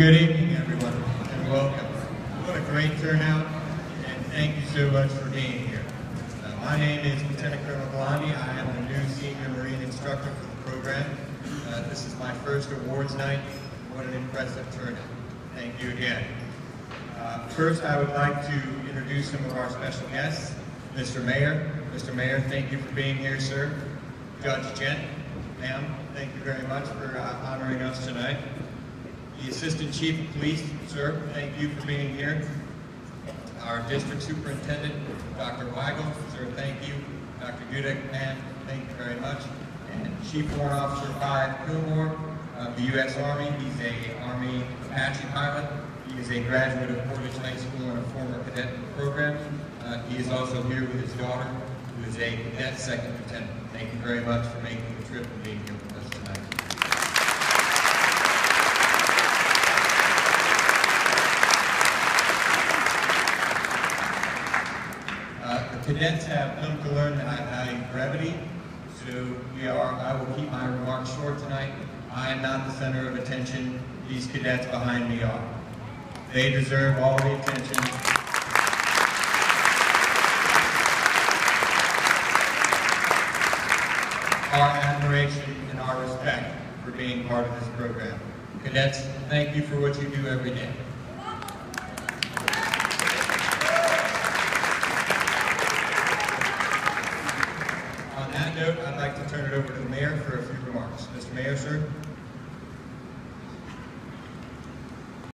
Good evening, everyone, and welcome. What a great turnout, and thank you so much for being here. Uh, my name is Lieutenant Colonel Gualandi. I am the new senior Marine instructor for the program. Uh, this is my first awards night. What an impressive turnout. Thank you again. Uh, first, I would like to introduce some of our special guests. Mr. Mayor. Mr. Mayor, thank you for being here, sir. Judge Jen, ma'am, thank you very much for uh, honoring us tonight. The Assistant Chief of Police, sir, thank you for being here. Our District Superintendent, Dr. Weigel, sir, thank you. Dr. Gudek, ma'am, thank you very much. And Chief Warrant Officer Clive Pillmore of the U.S. Army. He's a Army Apache pilot. He is a graduate of Portage High School and a former cadet program. Uh, he is also here with his daughter, who is a cadet second lieutenant. Thank you very much for making the trip and being here with us tonight. Uh, the cadets have come to learn the high value brevity, so we are, I will keep my remarks short tonight. I am not the center of attention, these cadets behind me are. They deserve all the attention. Our admiration and our respect for being part of this program. Cadets, thank you for what you do every day. note, I'd like to turn it over to the mayor for a few remarks. Mr. Mayor, sir.